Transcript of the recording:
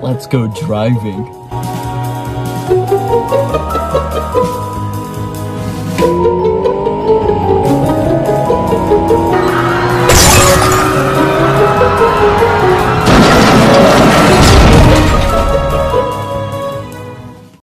Let's go driving.